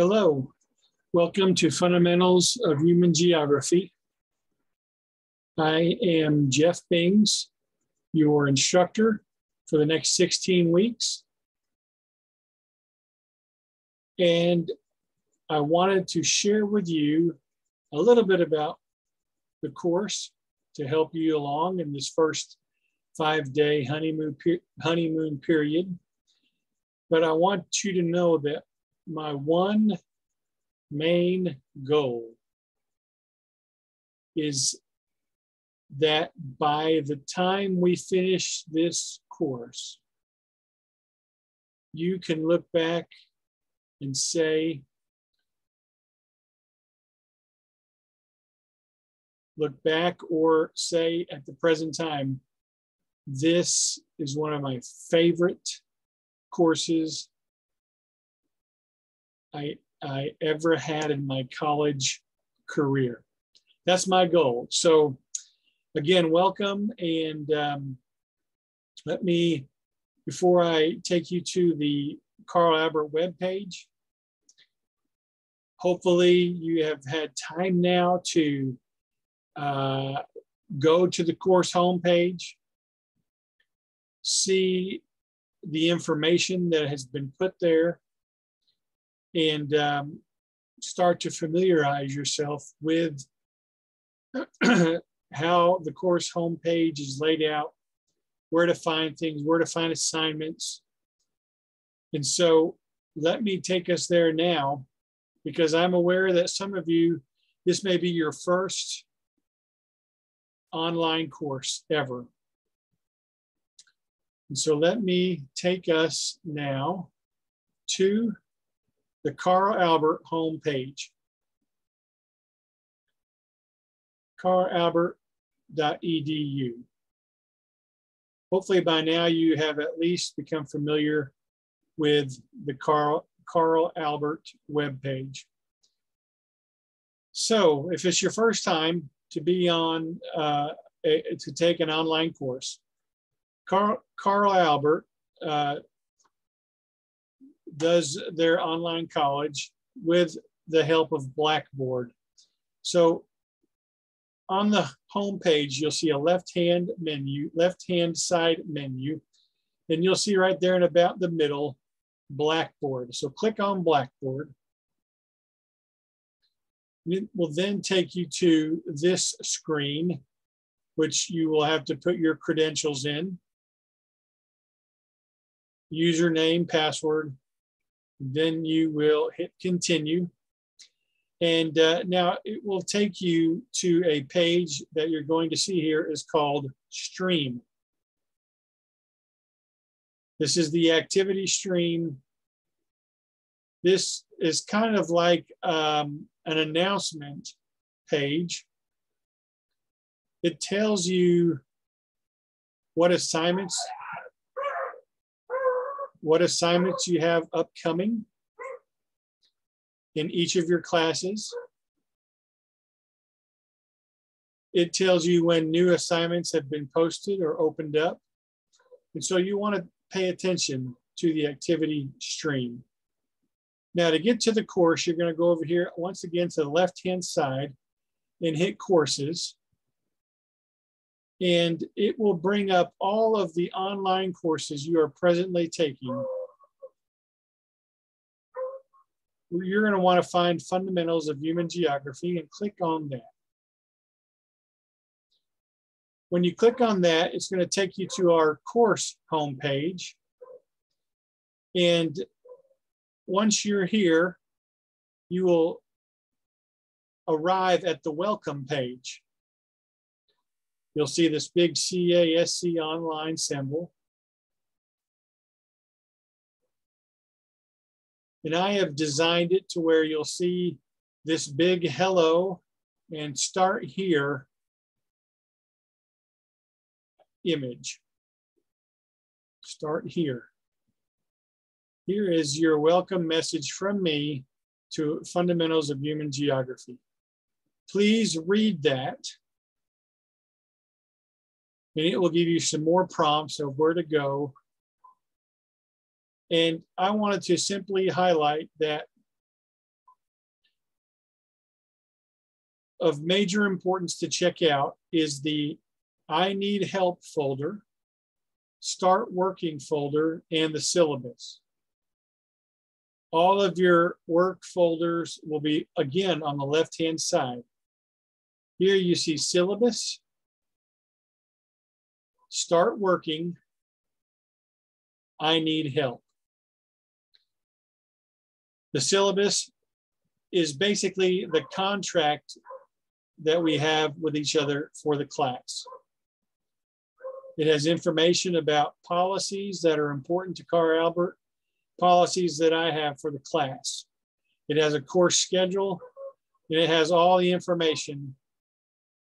Hello, welcome to Fundamentals of Human Geography. I am Jeff Bengs, your instructor for the next 16 weeks. And I wanted to share with you a little bit about the course to help you along in this first five day honeymoon, honeymoon period. But I want you to know that my one main goal is that by the time we finish this course, you can look back and say, look back or say at the present time, this is one of my favorite courses I, I ever had in my college career. That's my goal. So, again, welcome. And um, let me, before I take you to the Carl Albert webpage, hopefully you have had time now to uh, go to the course homepage, see the information that has been put there, and um, start to familiarize yourself with how the course homepage is laid out, where to find things, where to find assignments. And so let me take us there now, because I'm aware that some of you, this may be your first online course ever. And so let me take us now to the Carl Albert homepage. carlalbert.edu. Hopefully by now you have at least become familiar with the Carl, Carl Albert webpage. So if it's your first time to be on, uh, a, to take an online course, Carl, Carl Albert uh, does their online college with the help of Blackboard. So on the home page, you'll see a left-hand menu, left-hand side menu, and you'll see right there in about the middle, Blackboard. So click on Blackboard. It will then take you to this screen, which you will have to put your credentials in. Username, password, then you will hit continue. And uh, now it will take you to a page that you're going to see here is called stream. This is the activity stream. This is kind of like um, an announcement page. It tells you what assignments what assignments you have upcoming in each of your classes. It tells you when new assignments have been posted or opened up. And so you want to pay attention to the activity stream. Now to get to the course, you're going to go over here once again to the left-hand side and hit courses and it will bring up all of the online courses you are presently taking. You're going to want to find fundamentals of human geography and click on that. When you click on that, it's going to take you to our course homepage. And once you're here, you will arrive at the welcome page. You'll see this big CASC online symbol. And I have designed it to where you'll see this big hello and start here image. Start here. Here is your welcome message from me to Fundamentals of Human Geography. Please read that and it will give you some more prompts of where to go. And I wanted to simply highlight that of major importance to check out is the I need help folder, start working folder, and the syllabus. All of your work folders will be again on the left-hand side. Here you see syllabus, start working, I need help. The syllabus is basically the contract that we have with each other for the class. It has information about policies that are important to Carl Albert, policies that I have for the class. It has a course schedule, and it has all the information,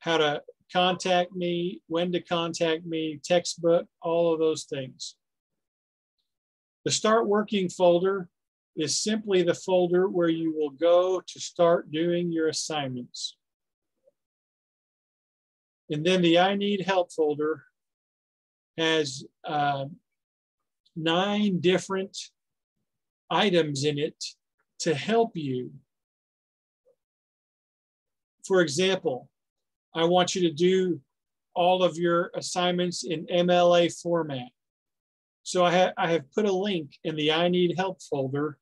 how to contact me, when to contact me, textbook, all of those things. The Start Working folder is simply the folder where you will go to start doing your assignments. And then the I Need Help folder has uh, nine different items in it to help you. For example, I want you to do all of your assignments in MLA format. So I, ha I have put a link in the I Need Help folder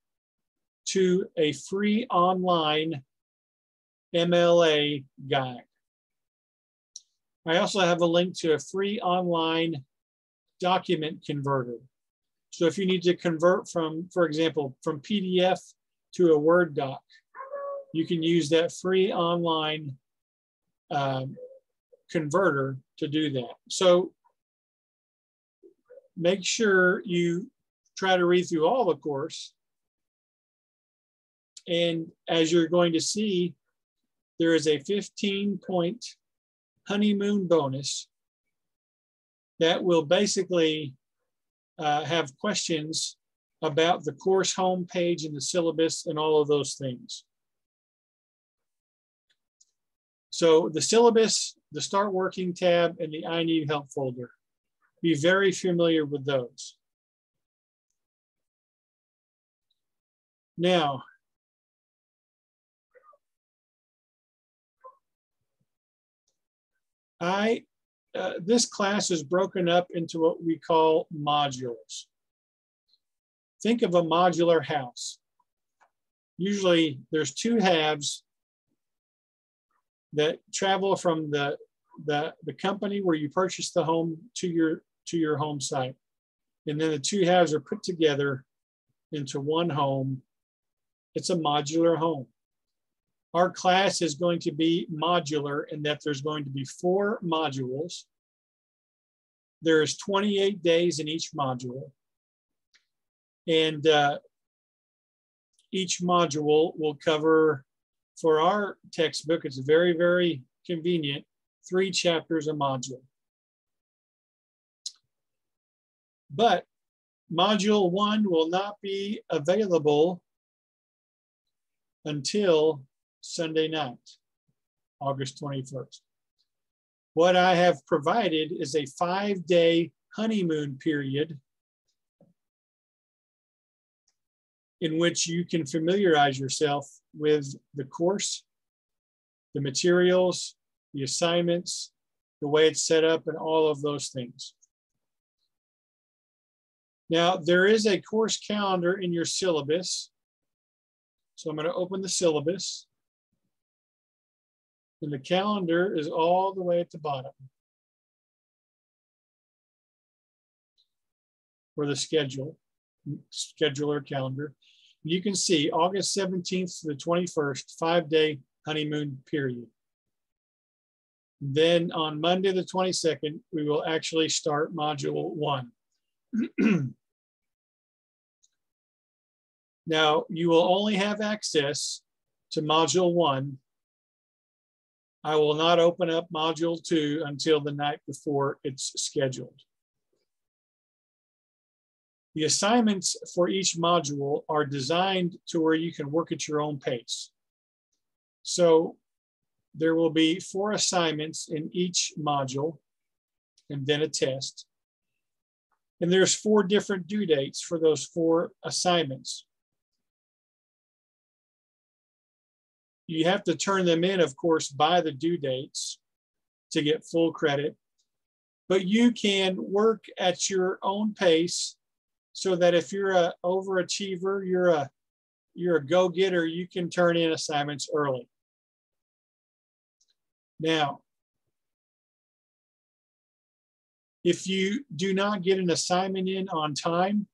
to a free online MLA guide. I also have a link to a free online document converter. So if you need to convert from, for example, from PDF to a Word doc, you can use that free online um, converter to do that. So make sure you try to read through all the course. And as you're going to see, there is a 15 point honeymoon bonus that will basically uh, have questions about the course homepage and the syllabus and all of those things. So the syllabus, the start working tab, and the I need help folder. Be very familiar with those. Now, I, uh, this class is broken up into what we call modules. Think of a modular house. Usually there's two halves that travel from the, the, the company where you purchase the home to your, to your home site. And then the two halves are put together into one home. It's a modular home. Our class is going to be modular in that there's going to be four modules. There's 28 days in each module. And uh, each module will cover, for our textbook, it's very, very convenient, three chapters a module. But module one will not be available until Sunday night, August 21st. What I have provided is a five day honeymoon period in which you can familiarize yourself with the course, the materials, the assignments, the way it's set up, and all of those things. Now, there is a course calendar in your syllabus. So I'm going to open the syllabus. And the calendar is all the way at the bottom. For the schedule, scheduler calendar. You can see August 17th to the 21st, five day honeymoon period. Then on Monday, the 22nd, we will actually start module one. now, you will only have access to module one I will not open up module two until the night before it's scheduled. The assignments for each module are designed to where you can work at your own pace. So there will be four assignments in each module and then a test. And there's four different due dates for those four assignments. you have to turn them in, of course, by the due dates to get full credit. But you can work at your own pace so that if you're a overachiever, you're a you're a go-getter, you can turn in assignments early. Now, if you do not get an assignment in on time,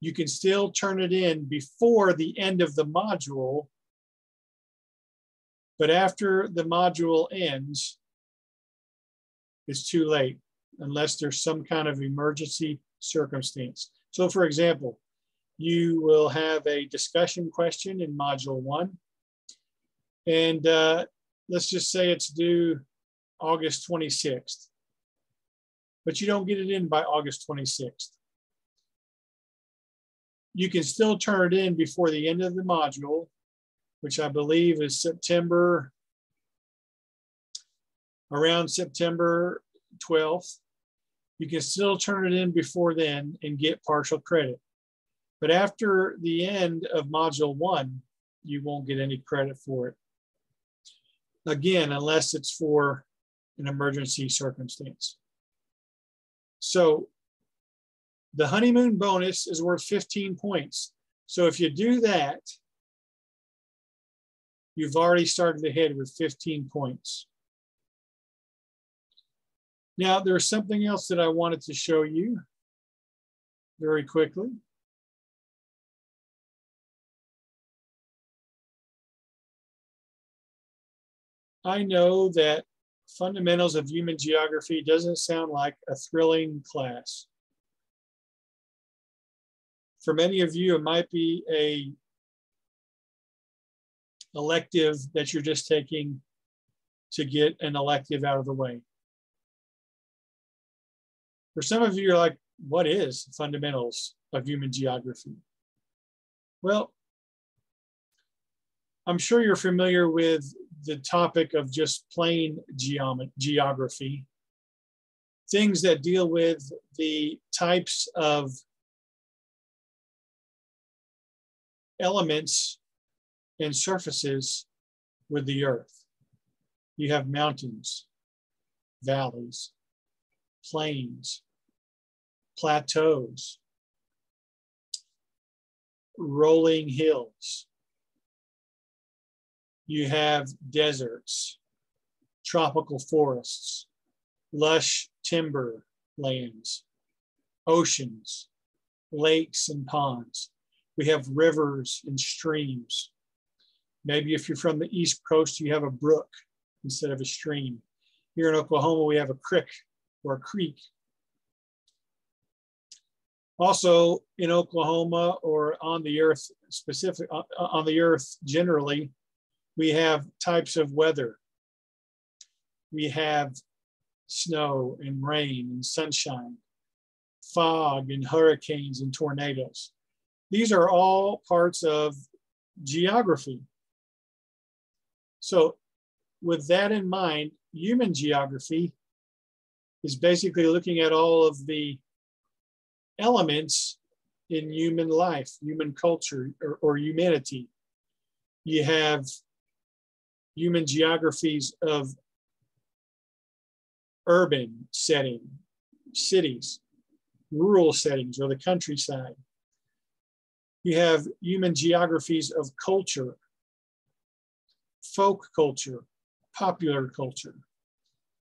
you can still turn it in before the end of the module. But after the module ends, it's too late unless there's some kind of emergency circumstance. So for example, you will have a discussion question in module one. And uh, let's just say it's due August 26th, but you don't get it in by August 26th. You can still turn it in before the end of the module, which I believe is September, around September 12th. You can still turn it in before then and get partial credit. But after the end of module one, you won't get any credit for it. Again, unless it's for an emergency circumstance. So the honeymoon bonus is worth 15 points. So if you do that, you've already started ahead with 15 points. Now, there's something else that I wanted to show you very quickly. I know that fundamentals of human geography doesn't sound like a thrilling class. For many of you, it might be a elective that you're just taking to get an elective out of the way. For some of you, you're like, what is fundamentals of human geography? Well, I'm sure you're familiar with the topic of just plain geography, things that deal with the types of elements and surfaces with the earth. You have mountains, valleys, plains, plateaus, rolling hills. You have deserts, tropical forests, lush timber lands, oceans, lakes and ponds. We have rivers and streams. Maybe if you're from the East Coast, you have a brook instead of a stream. Here in Oklahoma, we have a creek or a creek also in Oklahoma or on the earth specific uh, uh, on the earth generally, we have types of weather. We have snow and rain and sunshine, fog and hurricanes and tornadoes. These are all parts of geography. So with that in mind, human geography is basically looking at all of the elements in human life, human culture, or, or humanity. You have human geographies of urban setting, cities, rural settings, or the countryside. You have human geographies of culture, folk culture, popular culture.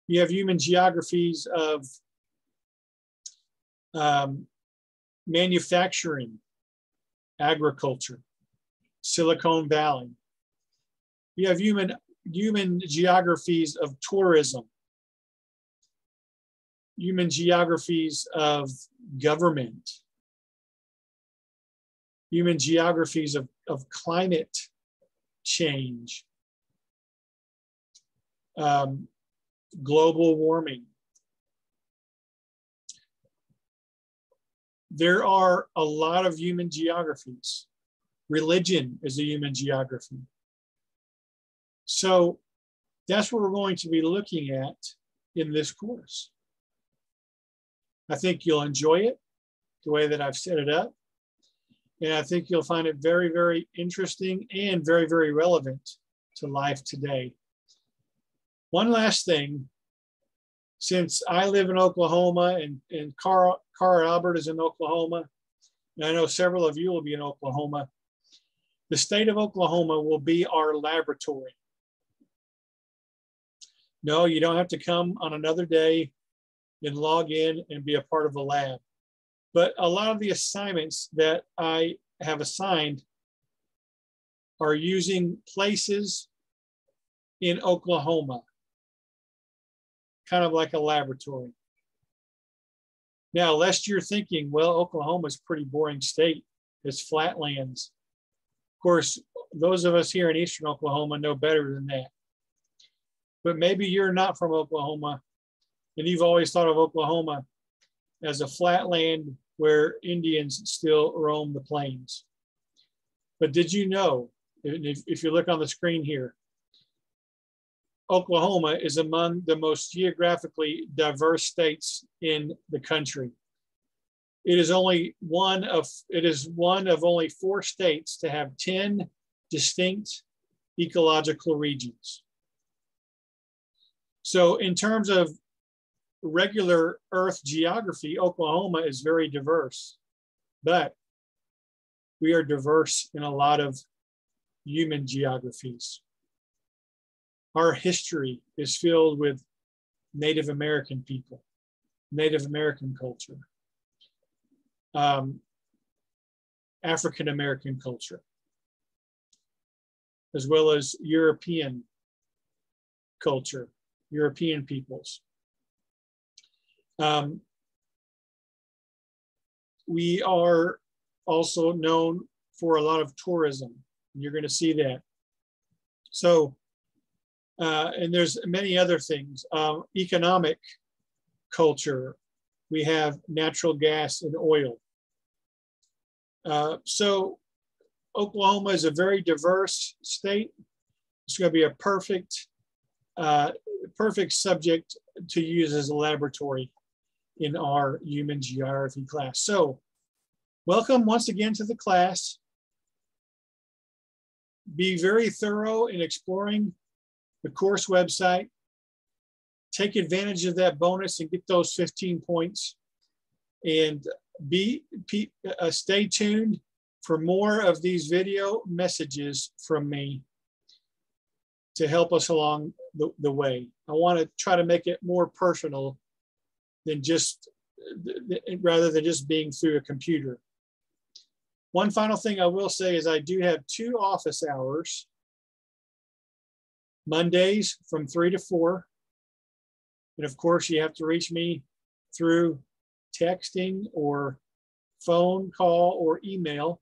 You have human geographies of um, manufacturing, agriculture, Silicon Valley. You have human, human geographies of tourism, human geographies of government, human geographies of, of climate change, um, global warming, there are a lot of human geographies. Religion is a human geography. So that's what we're going to be looking at in this course. I think you'll enjoy it the way that I've set it up. And I think you'll find it very, very interesting and very, very relevant to life today. One last thing, since I live in Oklahoma and, and Carl, Carl Albert is in Oklahoma, and I know several of you will be in Oklahoma, the state of Oklahoma will be our laboratory. No, you don't have to come on another day and log in and be a part of a lab. But a lot of the assignments that I have assigned are using places in Oklahoma, kind of like a laboratory. Now, lest you're thinking, well, Oklahoma's a pretty boring state. It's flatlands. Of course, those of us here in Eastern Oklahoma know better than that. But maybe you're not from Oklahoma and you've always thought of Oklahoma as a flat land where Indians still roam the plains. But did you know, if, if you look on the screen here, Oklahoma is among the most geographically diverse states in the country. It is only one of it is one of only four states to have 10 distinct ecological regions. So in terms of regular Earth geography, Oklahoma is very diverse, but we are diverse in a lot of human geographies. Our history is filled with Native American people, Native American culture, um, African American culture, as well as European culture, European peoples. Um, we are also known for a lot of tourism. You're going to see that. So, uh, and there's many other things. Um, economic culture, we have natural gas and oil. Uh, so Oklahoma is a very diverse state. It's going to be a perfect, uh, perfect subject to use as a laboratory in our human geography class. So welcome once again to the class. Be very thorough in exploring the course website. Take advantage of that bonus and get those 15 points. And be, be uh, stay tuned for more of these video messages from me to help us along the, the way. I want to try to make it more personal than just rather than just being through a computer. One final thing I will say is I do have two office hours, Mondays from three to four. And of course you have to reach me through texting or phone call or email.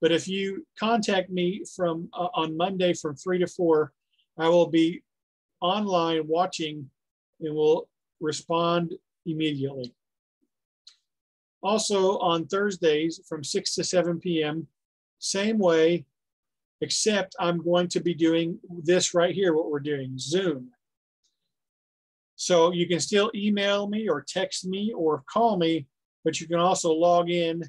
But if you contact me from uh, on Monday from three to four, I will be online watching and will respond immediately. Also on Thursdays from 6 to 7 p.m., same way, except I'm going to be doing this right here, what we're doing, Zoom. So you can still email me or text me or call me, but you can also log in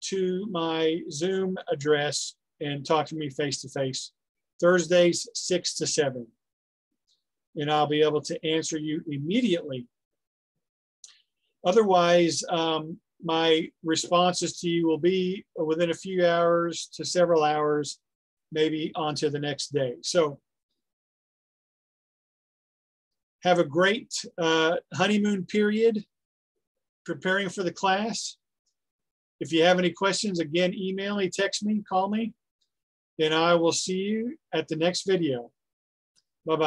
to my Zoom address and talk to me face to face. Thursdays, 6 to 7. And I'll be able to answer you immediately Otherwise, um, my responses to you will be within a few hours to several hours, maybe onto the next day. So have a great uh, honeymoon period preparing for the class. If you have any questions, again, email me, text me, call me, and I will see you at the next video.